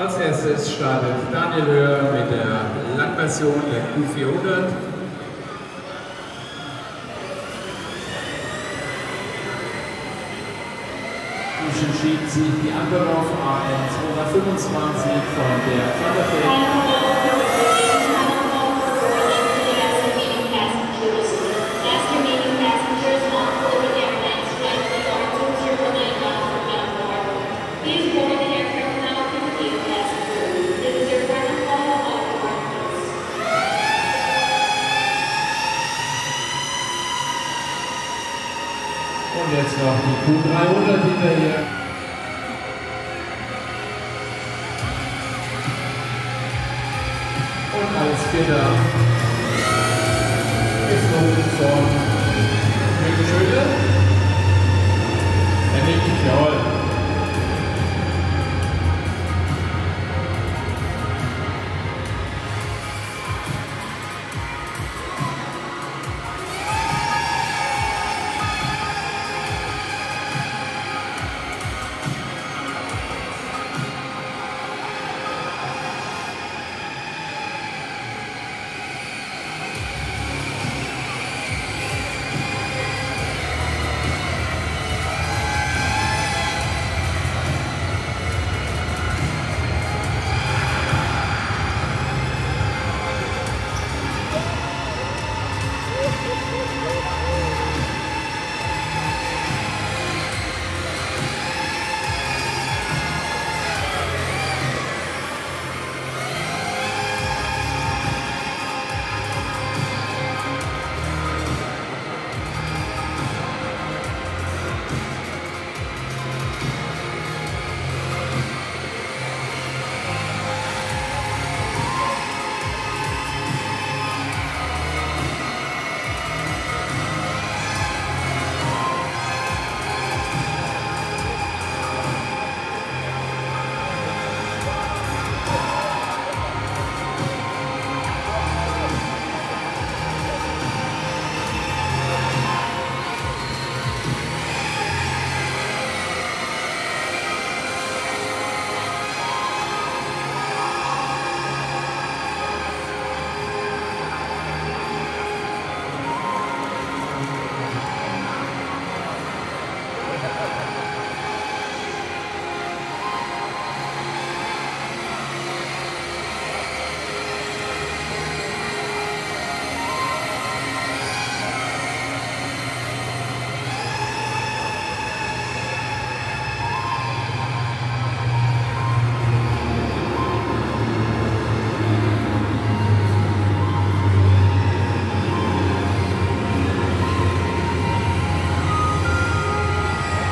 Als erstes startet Daniel Höher mit der Langversion der Q400. Entschieden sich die Angelov AM 225 von der Thunderfake. Jetzt noch die Q300 hinterher. Und als Vierter geflogen von Mick